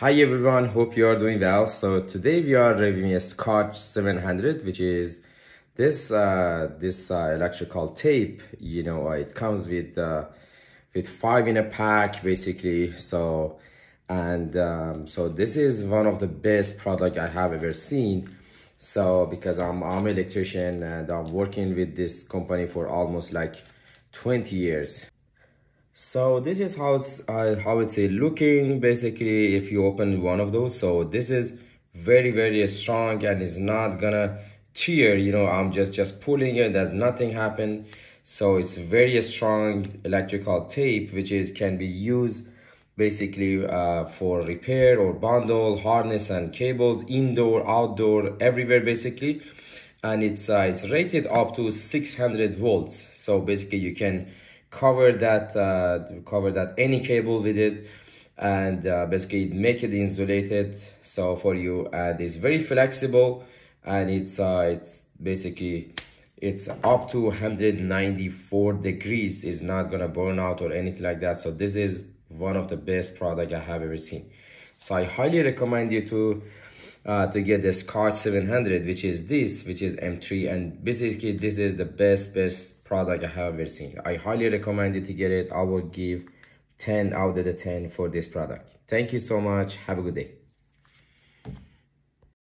Hi everyone, hope you are doing well. So today we are reviewing a Scotch 700, which is this uh, this uh, electrical tape. You know, it comes with uh, with five in a pack basically. So and um, so this is one of the best product I have ever seen. So because I'm I'm an electrician and I'm working with this company for almost like 20 years so this is how it's uh, how it's looking basically if you open one of those. So this is very very strong and it's not gonna tear you know i'm just just pulling it there's nothing happen. So it's very strong electrical tape which is can be used basically uh, for repair or bundle harness and cables indoor outdoor everywhere basically. And it's uh, it's rated up to 600 volts. So basically you can cover that uh, cover that any cable with it. And uh, basically make it insulated. So for you and it's very flexible. And it's uh, it's basically it's up to 194 degrees. Is not gonna burn out or anything like that. So this is one of the best product I have ever seen. So I highly recommend you to uh, to get the Scotch 700 which is this which is M3 and basically this is the best best product I have ever seen I highly recommend you to get it. I will give 10 out of the 10 for this product. Thank you so much. Have a good day